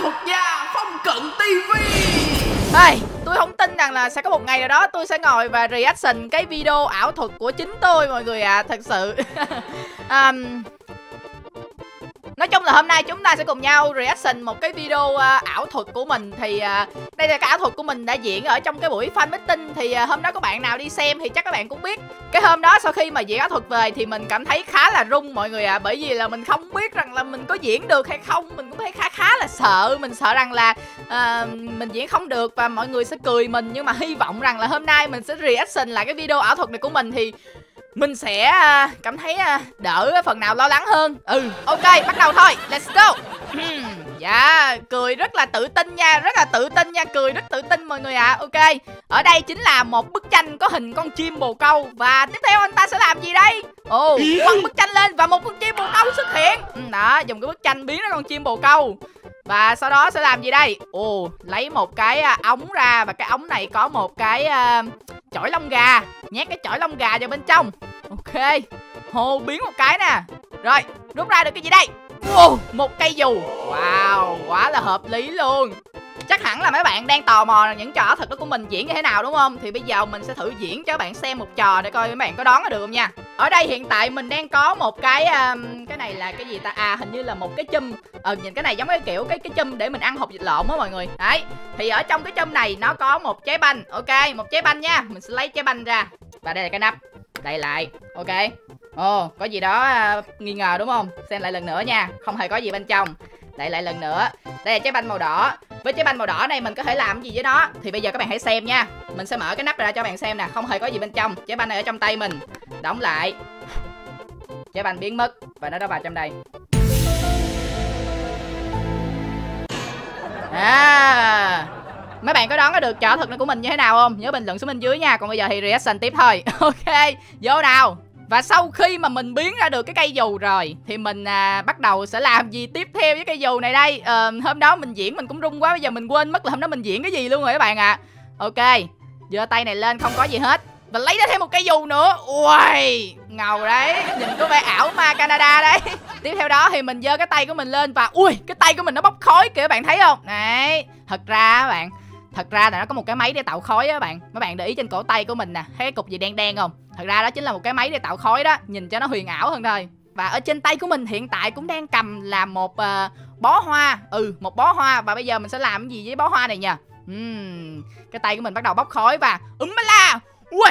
thuật gia phong cận tivi Hey, tôi không tin rằng là sẽ có một ngày nào đó tôi sẽ ngồi và reaction cái video ảo thuật của chính tôi mọi người ạ, à, thật sự. um, Nói chung là hôm nay chúng ta sẽ cùng nhau reaction một cái video uh, ảo thuật của mình. Thì uh, đây là cái ảo thuật của mình đã diễn ở trong cái buổi fan meeting. Thì uh, hôm đó có bạn nào đi xem thì chắc các bạn cũng biết. Cái hôm đó sau khi mà diễn ảo thuật về thì mình cảm thấy khá là rung mọi người ạ. À, Bởi vì là mình không biết rằng là mình có diễn được hay không. Mình cũng thấy khá khá là sợ. Mình sợ rằng là uh, mình diễn không được và mọi người sẽ cười mình. Nhưng mà hy vọng rằng là hôm nay mình sẽ reaction lại cái video ảo thuật này của mình. Thì mình sẽ à, cảm thấy à, đỡ phần nào lo lắng hơn. Ừ ok bắt đầu thôi. Let's go. Hmm, dạ yeah, cười rất là tự tin nha rất là tự tin nha cười rất tự tin mọi người ạ. À. ok ở đây chính là một bức tranh có hình con chim bồ câu. Và tiếp theo anh ta sẽ làm gì đây? Ồ oh, quăng bức tranh lên và một con chim bồ câu xuất hiện. Ừ, đó dùng cái bức tranh biến nó con chim bồ câu. Và sau đó sẽ làm gì đây? Ồ lấy một cái à, ống ra và cái ống này có một cái uh, chổi lông gà. Nhét cái chổi lông gà vào bên trong. Ok. Hồ biến một cái nè. Rồi rút ra được cái gì đây? Wow, một cây dù. Wow quá là hợp lý luôn. Chắc hẳn là mấy bạn đang tò mò những trò thật của mình diễn như thế nào đúng không? Thì bây giờ mình sẽ thử diễn cho các bạn xem một trò để coi mấy bạn có đoán được không nha ở đây hiện tại mình đang có một cái um, cái này là cái gì ta? À hình như là một cái chum. Ờ nhìn cái này giống cái kiểu cái cái chum để mình ăn hộp vịt lộn á mọi người. Đấy thì ở trong cái chum này nó có một trái banh. Ok một trái banh nha. Mình sẽ lấy trái banh ra. Và đây là cái nắp. Đây lại. Ok. Ồ oh, có gì đó uh, nghi ngờ đúng không? Xem lại lần nữa nha. Không hề có gì bên trong. Đậy lại lần nữa. Đây là trái banh màu đỏ. Với trái banh màu đỏ này mình có thể làm gì với nó? Thì bây giờ các bạn hãy xem nha. Mình sẽ mở cái nắp ra cho bạn xem nè. Không hề có gì bên trong. Trái banh này ở trong tay mình đóng lại. Trái banh biến mất và nó đã vào trong đây. À. Mấy bạn có đoán có được trò thật của mình như thế nào không? Nhớ bình luận xuống bên dưới nha. Còn bây giờ thì reaction tiếp thôi. Ok vô nào. Và sau khi mà mình biến ra được cái cây dù rồi Thì mình à, bắt đầu sẽ làm gì tiếp theo với cây dù này đây? À, Hôm đó mình diễn mình cũng rung quá Bây giờ mình quên mất là hôm đó mình diễn cái gì luôn rồi các bạn ạ. À. Ok giơ tay này lên không có gì hết. Và lấy ra thêm một cây dù nữa. Ui Ngầu đấy. Nhìn có vẻ ảo ma Canada đấy. Tiếp theo đó thì mình giơ cái tay của mình lên Và ui cái tay của mình nó bốc khói kìa bạn thấy không? Đấy Thật ra các bạn Thật ra là nó có một cái máy để tạo khói á bạn. Mấy bạn để ý trên cổ tay của mình nè Thấy cái cục gì đen đen không? Thật ra đó chính là một cái máy để tạo khói đó Nhìn cho nó huyền ảo hơn thôi. Và ở trên tay của mình hiện tại cũng đang cầm là một uh, bó hoa. Ừ một bó hoa. Và bây giờ mình sẽ làm cái gì với bó hoa này nha uhm, Cái tay của mình bắt đầu bốc khói và Úm la! Ui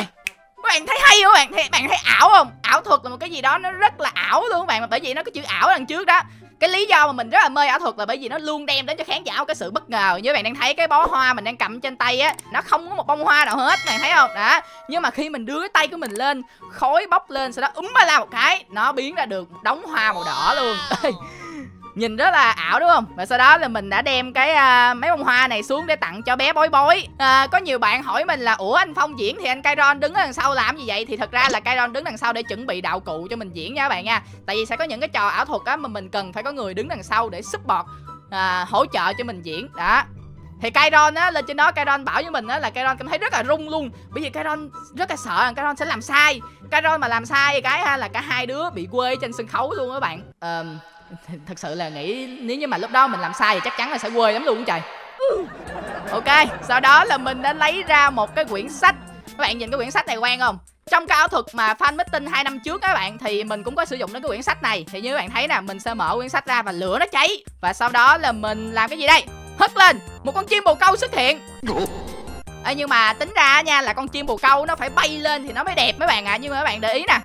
các bạn thấy hay không? Bạn thấy bạn thấy ảo không? Ảo thuật là một cái gì đó nó rất là ảo luôn các bạn, mà bởi vì nó có chữ ảo đằng trước đó. Cái lý do mà mình rất là mê ảo thuật là bởi vì nó luôn đem đến cho khán giả một cái sự bất ngờ. Như bạn đang thấy cái bó hoa mình đang cầm trên tay á, nó không có một bông hoa nào hết, bạn thấy không? Đó, nhưng mà khi mình đưa cái tay của mình lên, khói bốc lên, sau đó úm ba la một cái, nó biến ra được đống hoa màu đỏ luôn nhìn rất là ảo đúng không? Và sau đó là mình đã đem cái uh, mấy bông hoa này xuống để tặng cho bé bói bói à, có nhiều bạn hỏi mình là ủa anh phong diễn thì anh Kairon đứng đằng sau làm gì vậy? Thì thật ra là Kairon đứng đằng sau để chuẩn bị đạo cụ cho mình diễn nha các bạn nha. Tại vì sẽ có những cái trò ảo thuật á mà mình cần phải có người đứng đằng sau để support à, hỗ trợ cho mình diễn. Đó. Thì Kairon á lên trên đó Kairon bảo với mình á là Kairon cảm thấy rất là rung luôn. Bởi vì Kairon rất là sợ rằng Kairon sẽ làm sai. Kairon mà làm sai cái ha là cả hai đứa bị quê trên sân khấu luôn các bạn. Um, thật sự là nghĩ nếu như mà lúc đó mình làm sai thì chắc chắn là sẽ quê lắm luôn trời. Ok sau đó là mình đã lấy ra một cái quyển sách. Các bạn nhìn cái quyển sách này quen không? Trong cái ảo thuật mà fan meeting hai năm trước các bạn thì mình cũng có sử dụng đến cái quyển sách này. Thì như các bạn thấy nè mình sẽ mở quyển sách ra và lửa nó cháy. Và sau đó là mình làm cái gì đây? Hất lên một con chim bồ câu xuất hiện. Ê, nhưng mà tính ra nha là con chim bồ câu nó phải bay lên thì nó mới đẹp mấy bạn ạ. À. nhưng mà các bạn để ý nè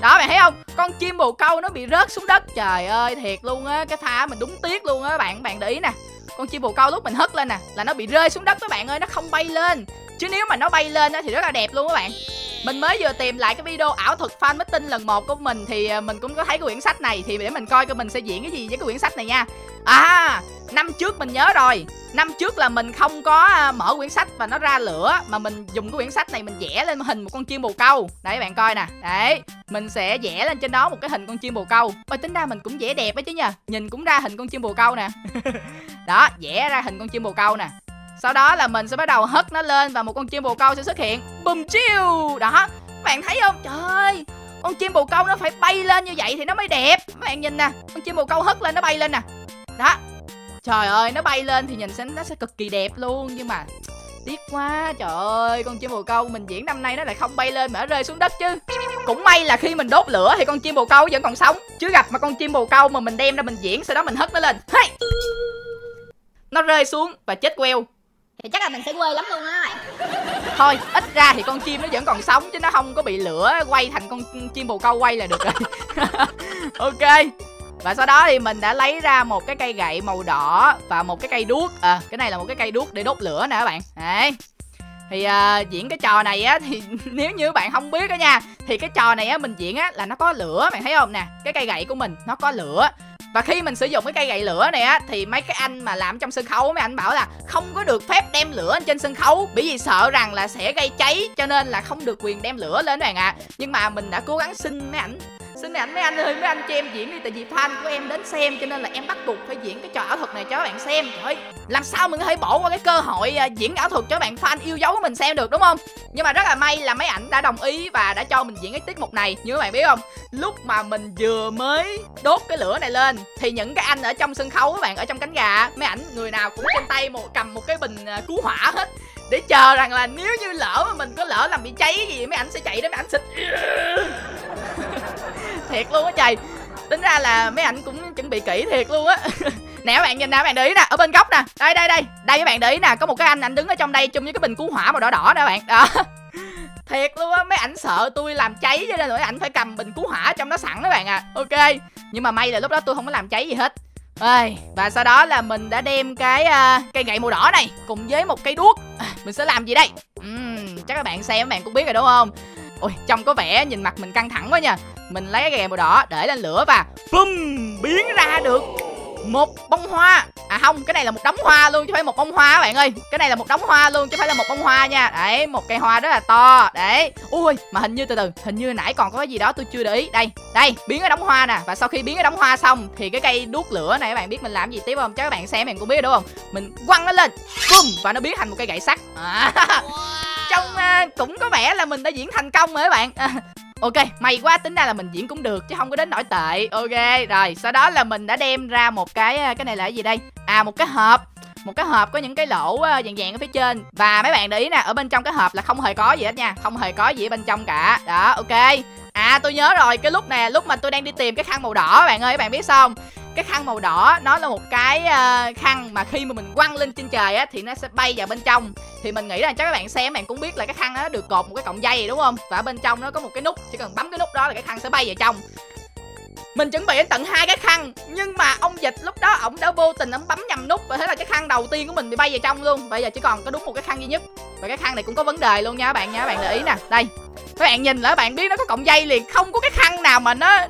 đó, bạn thấy không? Con chim bồ câu nó bị rớt xuống đất. Trời ơi, thiệt luôn á. Cái pha mình đúng tiếc luôn á. Bạn bạn để ý nè. Con chim bồ câu lúc mình hất lên nè, là nó bị rơi xuống đất các bạn ơi. Nó không bay lên. Chứ nếu mà nó bay lên á thì rất là đẹp luôn các bạn mình mới vừa tìm lại cái video ảo thuật fan meeting lần một của mình thì à, mình cũng có thấy cái quyển sách này thì để mình coi coi mình sẽ diễn cái gì với cái quyển sách này nha. À năm trước mình nhớ rồi. Năm trước là mình không có à, mở quyển sách và nó ra lửa, mà mình dùng cái quyển sách này mình vẽ lên hình một con chim bồ câu. Đấy, bạn coi nè. Đấy, mình sẽ vẽ lên trên đó một cái hình con chim bồ câu. Ôi, tính ra mình cũng vẽ đẹp ấy chứ nha nhìn cũng ra hình con chim bồ câu nè. Đó, vẽ ra hình con chim bồ câu nè sau đó là mình sẽ bắt đầu hất nó lên và một con chim bồ câu sẽ xuất hiện. Bùm chiêu đó bạn thấy không? Trời ơi! Con chim bồ câu nó phải bay lên như vậy thì nó mới đẹp. Các bạn nhìn nè, con chim bồ câu hất lên nó bay lên nè. Đó. Trời ơi, nó bay lên thì nhìn sẽ, nó sẽ cực kỳ đẹp luôn, nhưng mà tiếc quá. Trời ơi, con chim bồ câu mình diễn năm nay nó lại không bay lên mà nó rơi xuống đất chứ. Cũng may là khi mình đốt lửa thì con chim bồ câu vẫn còn sống. Chứ gặp mà con chim bồ câu mà mình đem ra mình diễn, sau đó mình hất nó lên. Hey! nó rơi xuống và chết queo thì chắc là mình sẽ quê lắm luôn á bạn thôi ít ra thì con chim nó vẫn còn sống chứ nó không có bị lửa quay thành con chim bồ câu quay là được rồi. Ok. Và sau đó thì mình đã lấy ra một cái cây gậy màu đỏ và một cái cây đuốc. À cái này là một cái cây đuốc để đốt lửa nè các bạn. Đấy. Thì uh, diễn cái trò này á thì nếu như bạn không biết á nha thì cái trò này á mình diễn á là nó có lửa bạn thấy không nè? Cái cây gậy của mình nó có lửa và khi mình sử dụng cái cây gậy lửa này á, thì mấy cái anh mà làm trong sân khấu, mấy anh bảo là không có được phép đem lửa trên sân khấu, bởi vì sợ rằng là sẽ gây cháy, cho nên là không được quyền đem lửa lên bạn ạ à. nhưng mà mình đã cố gắng xin mấy ảnh xin ảnh mấy anh ơi mấy anh cho em diễn đi, tại vì fan của em đến xem, cho nên là em bắt buộc phải diễn cái trò ảo thuật này cho các bạn xem. Trời làm sao mình có thể bỏ qua cái cơ hội à, diễn ảo thuật cho bạn fan yêu dấu của mình xem được, đúng không? Nhưng mà rất là may là mấy ảnh đã đồng ý và đã cho mình diễn cái tiết mục này, như các bạn biết không? Lúc mà mình vừa mới đốt cái lửa này lên, thì những cái anh ở trong sân khấu, các bạn ở trong cánh gà, mấy ảnh, người nào cũng trên tay một, cầm một cái bình à, cứu hỏa hết, để chờ rằng là nếu như lỡ mà mình có lỡ làm bị cháy gì, mấy ảnh sẽ chạy đến mấy ảnh xịt thiệt luôn á trời. Tính ra là mấy ảnh cũng chuẩn bị kỹ thiệt luôn á. Nè các bạn nhìn nè các bạn để ý nè ở bên góc nè. Đây đây đây. Đây các bạn để ý nè có một cái anh anh đứng ở trong đây chung với cái bình cứu hỏa màu đỏ đỏ đó bạn. Đó. Thiệt luôn á mấy ảnh sợ tôi làm cháy cho nên mấy ảnh phải cầm bình cứu hỏa trong đó sẵn các bạn à ok nhưng mà may là lúc đó tôi không có làm cháy gì hết. Ê, và sau đó là mình đã đem cái uh, cây gậy màu đỏ này cùng với một cây đuốc. À, mình sẽ làm gì đây? Uhm, chắc các bạn xem các bạn cũng biết rồi đúng không? Ôi trông có vẻ nhìn mặt mình căng thẳng quá nha mình lấy cái gậy màu đỏ để lên lửa và bum biến ra được một bông hoa. À không cái này là một đống hoa luôn chứ phải một bông hoa các bạn ơi. Cái này là một đống hoa luôn chứ phải là một bông hoa nha. Đấy một cây hoa rất là to. Đấy. Ui mà hình như từ từ hình như nãy còn có cái gì đó tôi chưa để ý. Đây đây biến cái đống hoa nè. Và sau khi biến cái đống hoa xong thì cái cây đuốc lửa này các bạn biết mình làm gì tiếp không? Chắc các bạn xem mình cũng biết đúng không? Mình quăng nó lên bum và nó biến thành một cây gậy sắt. À, trong uh, cũng có vẻ là mình đã diễn thành công rồi các bạn. À, Ok, may quá tính ra là mình diễn cũng được chứ không có đến nổi tệ. Ok, rồi, sau đó là mình đã đem ra một cái à, cái này là cái gì đây? À một cái hộp. Một cái hộp có những cái lỗ à, vàng vàng ở phía trên. Và mấy bạn để ý nè ở bên trong cái hộp là không hề có gì hết nha không hề có gì ở bên trong cả. Đó ok. À tôi nhớ rồi cái lúc nè lúc mà tôi đang đi tìm cái khăn màu đỏ bạn ơi các bạn biết sao không? Cái khăn màu đỏ nó là một cái uh, khăn mà khi mà mình quăng lên trên trời á thì nó sẽ bay vào bên trong. Thì mình nghĩ là chắc các bạn xem bạn cũng biết là cái khăn nó được cột một cái cọng dây đúng không? Và ở bên trong nó có một cái nút chỉ cần bấm cái nút đó là cái khăn sẽ bay vào trong. Mình chuẩn bị đến tận hai cái khăn nhưng mà ông dịch lúc đó ổng đã vô tình ổng bấm nhầm nút và thế là cái khăn đầu tiên của mình bị bay vào trong luôn. Bây giờ chỉ còn có đúng một cái khăn duy nhất và cái khăn này cũng có vấn đề luôn nha các bạn nha các bạn để ý nè. Đây các bạn nhìn là các bạn biết nó có cọng dây liền không có cái khăn nào mà nó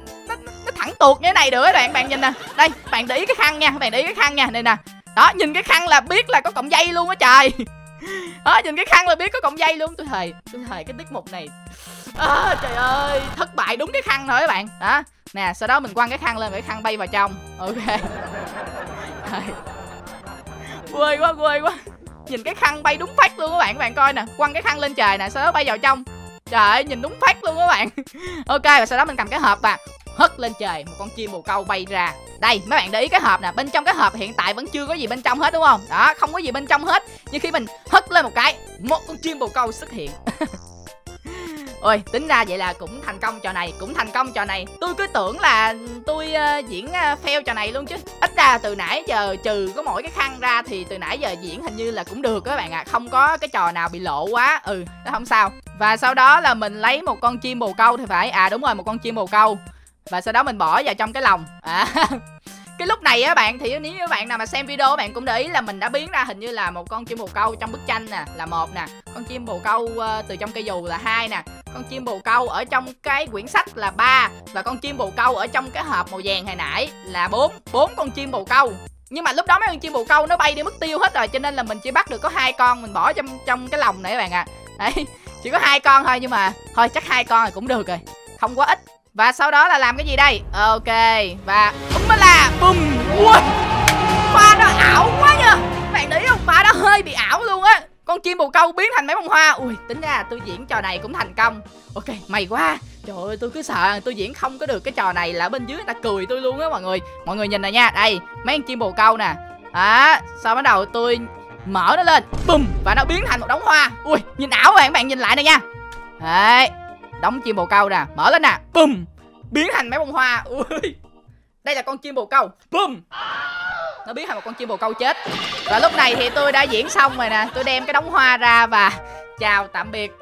thẳng tuột như thế này được các bạn. Bạn nhìn nè. Đây bạn để ý cái khăn nha. Bạn để ý cái khăn nha. Đây nè. Đó nhìn cái khăn là biết là có cọng dây luôn á trời. Đó nhìn cái khăn là biết có cọng dây luôn. Tôi thề tôi thề cái tiết mục này. À, trời ơi thất bại đúng cái khăn thôi các bạn. Đó. Nè sau đó mình quăng cái khăn lên cái khăn bay vào trong. Ok. Quê quá quê quá. Nhìn cái khăn bay đúng phát luôn các bạn. Các bạn coi nè quăng cái khăn lên trời nè sau đó bay vào trong. Trời ơi nhìn đúng phát luôn các bạn. Ok và sau đó mình cầm cái hộp và hất lên trời một con chim bồ câu bay ra. Đây mấy bạn để ý cái hộp nè bên trong cái hộp hiện tại vẫn chưa có gì bên trong hết đúng không? Đó không có gì bên trong hết. Nhưng khi mình hất lên một cái một con chim bồ câu xuất hiện. Ôi tính ra vậy là cũng thành công trò này cũng thành công trò này. Tôi cứ tưởng là tôi uh, diễn uh, fail trò này luôn chứ. Ít ra từ nãy giờ trừ có mỗi cái khăn ra thì từ nãy giờ diễn hình như là cũng được các bạn ạ. À. không có cái trò nào bị lộ quá. Ừ nó không sao. Và sau đó là mình lấy một con chim bồ câu thì phải. À đúng rồi một con chim bồ câu và sau đó mình bỏ vào trong cái lồng à cái lúc này á bạn thì nếu như bạn nào mà xem video bạn cũng để ý là mình đã biến ra hình như là một con chim bồ câu trong bức tranh nè là một nè. Con chim bồ câu uh, từ trong cây dù là hai nè. Con chim bồ câu ở trong cái quyển sách là ba và con chim bồ câu ở trong cái hộp màu vàng hồi nãy là bốn bốn con chim bồ câu. Nhưng mà lúc đó mấy con chim bồ câu nó bay đi mất tiêu hết rồi cho nên là mình chỉ bắt được có hai con mình bỏ trong trong cái lồng này các bạn ạ. À. đấy chỉ có hai con thôi nhưng mà thôi chắc hai con thì cũng được rồi. Không quá ít và sau đó là làm cái gì đây? Ok, Và Úm là Bùm. Ui, Pha nó ảo quá nha bạn để không? Pha nó hơi bị ảo luôn á. Con chim bồ câu biến thành mấy bông hoa. Ui, tính ra tôi diễn trò này cũng thành công. Ok mày quá. Trời ơi, tôi cứ sợ tôi diễn không có được cái trò này là bên dưới người ta cười tôi luôn á mọi người. Mọi người nhìn này nha. Đây, mấy con chim bồ câu nè. Đó, sau bắt đầu tôi mở nó lên. Bùm, và nó biến thành một đống hoa. Ui, nhìn ảo rồi các bạn nhìn lại này nha. Đấy đóng chim bồ câu nè. Mở lên nè. Bùm. Biến thành mấy bông hoa. Ui. Đây là con chim bồ câu. Bùm. Nó biến thành một con chim bồ câu chết. Và lúc này thì tôi đã diễn xong rồi nè. Tôi đem cái đống hoa ra và chào tạm biệt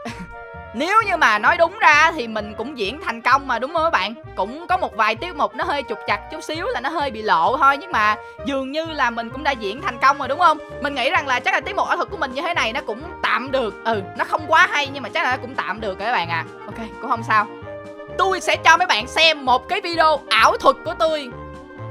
nếu như mà nói đúng ra thì mình cũng diễn thành công mà đúng không các bạn? Cũng có một vài tiết mục nó hơi trục chặt chút xíu là nó hơi bị lộ thôi Nhưng mà dường như là mình cũng đã diễn thành công rồi đúng không? Mình nghĩ rằng là chắc là tiết mục ảo thuật của mình như thế này nó cũng tạm được. Ừ nó không quá hay nhưng mà chắc là nó cũng tạm được các bạn à Ok cũng không sao. Tôi sẽ cho mấy bạn xem một cái video ảo thuật của tôi.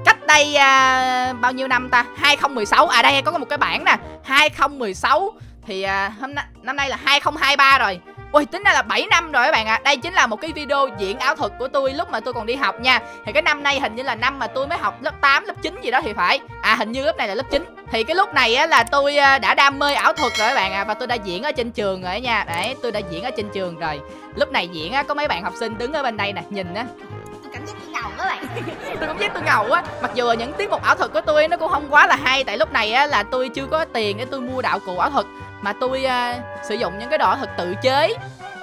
Cách đây à, bao nhiêu năm ta? 2016 à đây có một cái bảng nè. 2016 thì à, hôm nay năm nay là 2023 rồi. Ui tính ra là 7 năm rồi các bạn ạ. À. Đây chính là một cái video diễn ảo thuật của tôi lúc mà tôi còn đi học nha. Thì cái năm nay hình như là năm mà tôi mới học lớp 8, lớp 9 gì đó thì phải. À hình như lớp này là lớp 9 Thì cái lúc này á là tôi à, đã đam mê ảo thuật rồi các bạn ạ. À. Và tôi đã diễn ở trên trường rồi nha. Đấy tôi đã diễn ở trên trường rồi. Lúc này diễn á có mấy bạn học sinh đứng ở bên đây nè Nhìn á. Tôi cảm giác tôi ngầu các bạn. Tôi cũng thấy tôi ngầu á. Mặc dù những tiết mục ảo thuật của tôi nó cũng không quá là hay tại lúc này á là tôi chưa có tiền để tôi mua đạo cụ ảo thuật mà tôi uh, sử dụng những cái đồ thật tự chế.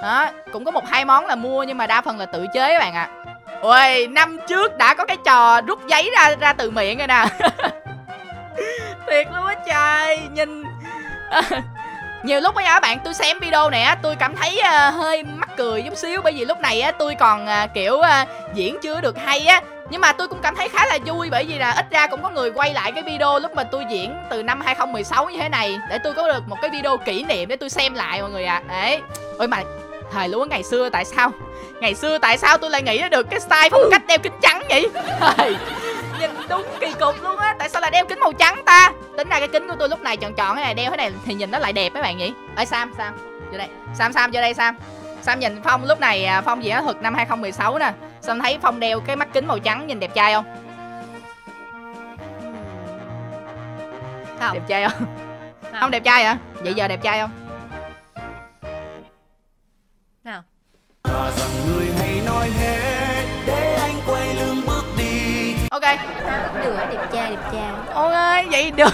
Đó cũng có một hai món là mua nhưng mà đa phần là tự chế các bạn ạ. À. ôi năm trước đã có cái trò rút giấy ra ra từ miệng rồi nè. Thiệt luôn á trời nhìn. Nhiều lúc á các bạn tôi xem video này á tôi cảm thấy uh, hơi mắc cười chút xíu. Bởi vì lúc này á tôi còn uh, kiểu uh, diễn chưa được hay á nhưng mà tôi cũng cảm thấy khá là vui bởi vì là ít ra cũng có người quay lại cái video lúc mà tôi diễn từ năm 2016 như thế này. Để tôi có được một cái video kỷ niệm để tôi xem lại mọi người ạ. À. đấy. Ôi mà thời lúa ngày xưa tại sao? Ngày xưa tại sao tôi lại nghĩ ra được cái style phong cách đeo kính trắng vậy? Nhìn đúng kỳ cục luôn á. Tại sao lại đeo kính màu trắng ta? Tính ra cái kính của tôi lúc này tròn tròn cái này, đeo cái này thì nhìn nó lại đẹp mấy bạn nhỉ? Ê, sam sam. Vô đây. Sam sam, vô đây, sam. Sam nhìn phong lúc này à, phong gì á thực năm 2016 nè sam thấy phong đeo cái mắt kính màu trắng nhìn đẹp trai không? Không. Đẹp trai không? Không, không đẹp trai hả? Vậy giờ đẹp trai không? Nào người hãy nói hết để anh quay lưng bước đi. Ok. Được đẹp trai đẹp trai. Ok vậy được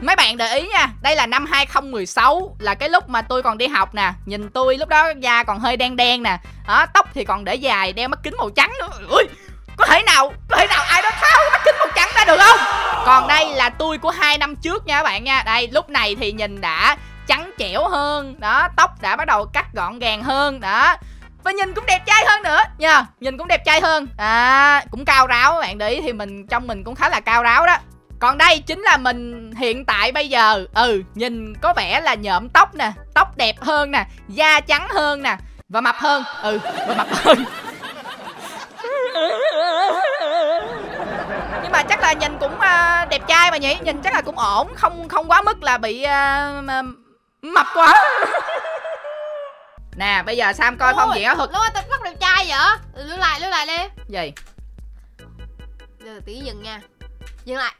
Mấy bạn để ý nha Đây là năm 2016 Là cái lúc mà tôi còn đi học nè. Nhìn tôi lúc đó da còn hơi đen đen nè. Đó, Tóc thì còn để dài Đeo mắt kính màu trắng nữa. Ui, Có thể nào Có thể nào ai đó tháo mắt kính màu trắng ra được không? Còn đây là tôi của hai năm trước nha các bạn nha. Đây lúc này thì nhìn đã trắng trẻo hơn Đó tóc đã bắt đầu cắt gọn gàng hơn Đó. Và nhìn cũng đẹp trai hơn nữa nha nhìn cũng đẹp trai hơn. À cũng cao ráo các bạn để ý thì mình trong mình cũng khá là cao ráo đó còn đây chính là mình hiện tại bây giờ. Ừ nhìn có vẻ là nhợm tóc nè tóc đẹp hơn nè da trắng hơn nè và mập hơn. Ừ và mập hơn. Nhưng mà chắc là nhìn cũng uh, đẹp trai mà nhỉ? Nhìn chắc là cũng ổn không không quá mức là bị uh, mập quá. Nè bây giờ sam coi phong diện áo thuật. lúc tao tóc đẹp trai vậy? Lưu lại lưu lại đi. Gì? Giờ tí dừng nha. Dừng lại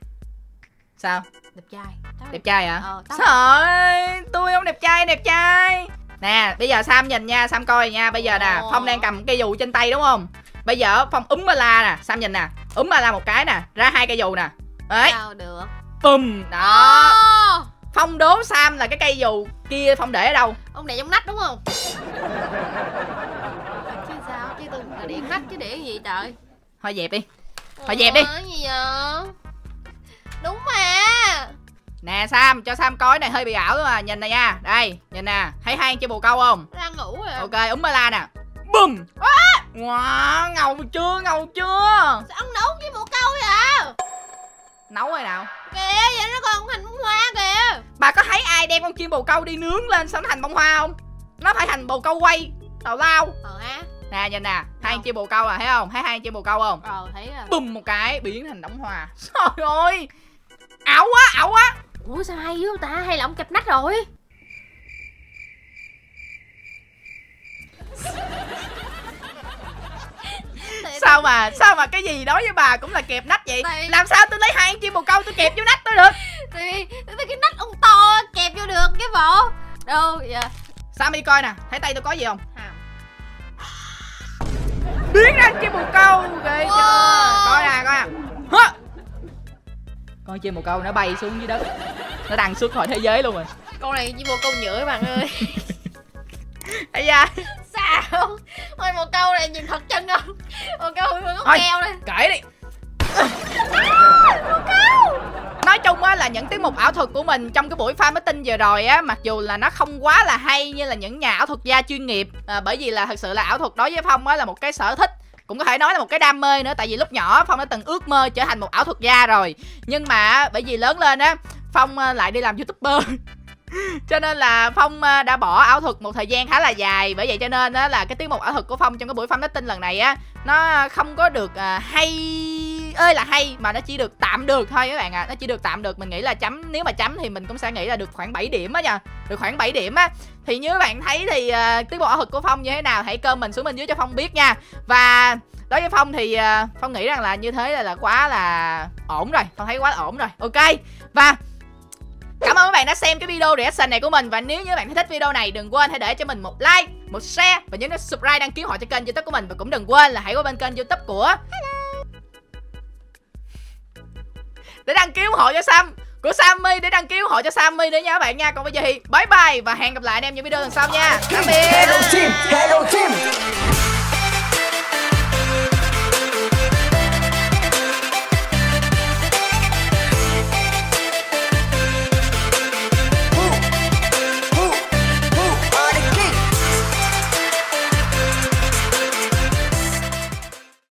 sao? Đẹp trai. Tóc đẹp trai hả? Ờ, tóc Trời ơi, tôi không đẹp trai đẹp trai. Nè bây giờ sam nhìn nha sam coi nha. Bây giờ nè phong đang cầm cây dù trên tay đúng không? Bây giờ phong úm ba la nè sam nhìn nè úm ba la một cái nè ra hai cây dù nè. Đấy sao được? Bùm đó. Phong đố sam là cái cây dù kia phong để ở đâu? Ông để trong nách đúng không? Chứ sao? Chứ tôi là điện nách chứ để gì trời? Thôi dẹp đi. Thôi dẹp đi. Cái gì vậy đúng mà. Nè sam cho sam coi này hơi bị ảo mà nhìn này nha. Đây nhìn nè. Thấy hai chim bồ câu không? Đang ngủ rồi. Ok úm ba la nè. Bùm. Wow ngầu chưa ngầu chưa? Sao ông nấu với bộ câu vậy nấu rồi nào. Kìa vậy nó còn thành bông hoa kìa. Bà có thấy ai đem con chim bồ câu đi nướng lên xong nó thành bông hoa không? Nó phải thành bồ câu quay tào lao. Ờ ha. Nè nhìn nè. Hai con chim bồ câu à thấy không? Thấy hai con chim bồ câu không? Ờ thấy rồi. Bùm một cái biến thành đống hoa. Trời ơi ảo quá ảo quá. Ủa sao hay dữ ta? Hay là ông kẹp nách rồi? Sao mà sao mà cái gì đối với bà cũng là kẹp nách vậy? Tại- làm sao tôi lấy hai con chim bồ câu tôi kẹp vô nách tôi được? Thì cái nách ông to kẹp vô được cái bộ. Đâu dạ sammy coi nè thấy tay tôi có gì không? Hàm biến ra chim bồ câu ghê Wow. Con chim bồ câu nó bay xuống dưới đất. Nó đằng xuất khỏi thế giới luôn rồi. Con này chỉ một câu nhựa các bạn ơi. Ây da. Sao? Ôi một câu này nhìn thật chân không? Một câu có Thôi. keo đây kể đi. Nói chung á là những tiết mục ảo thuật của mình trong cái buổi pha meeting vừa rồi á mặc dù là nó không quá là hay như là những nhà ảo thuật gia chuyên nghiệp à, bởi vì là thật sự là ảo thuật đối với phong á là một cái sở thích cũng có thể nói là một cái đam mê nữa, tại vì lúc nhỏ phong đã từng ước mơ trở thành một ảo thuật gia rồi. Nhưng mà bởi vì lớn lên á, phong ờ, lại đi làm youtuber cho nên là phong ờ, đã bỏ ảo thuật một thời gian khá là dài. Bởi vậy cho nên á là cái tiết mục ảo thuật của phong trong cái buổi phong tin lần này á nó không có được à, hay ơi là hay mà nó chỉ được tạm được thôi các bạn ạ. À. nó chỉ được tạm được mình nghĩ là chấm nếu mà chấm thì mình cũng sẽ nghĩ là được khoảng 7 điểm á nha. Được khoảng 7 điểm á. Thì như các bạn thấy thì uh, tiết mục ảo thuật của phong như thế nào? Hãy cơm mình xuống bên dưới cho phong biết nha. Và đối với phong thì uh, phong nghĩ rằng là như thế là, là quá là ổn rồi. Phong thấy quá là ổn rồi. Ok. Và Cảm ơn các bạn đã xem cái video reaction này của mình. Và nếu như các bạn thấy thích video này đừng quên hãy để cho mình một like, một share Và nhớ subscribe đăng ký họ cho kênh youtube của mình. Và cũng đừng quên là hãy qua bên kênh youtube của Để đăng ký ủng hộ cho Sam Của Sammy để đăng ký ủng hộ cho Sammy nữa nha các bạn nha. Còn bây giờ thì bye bye Và hẹn gặp lại anh em những video lần sau nha. Tạm biệt. Hello team, hello team.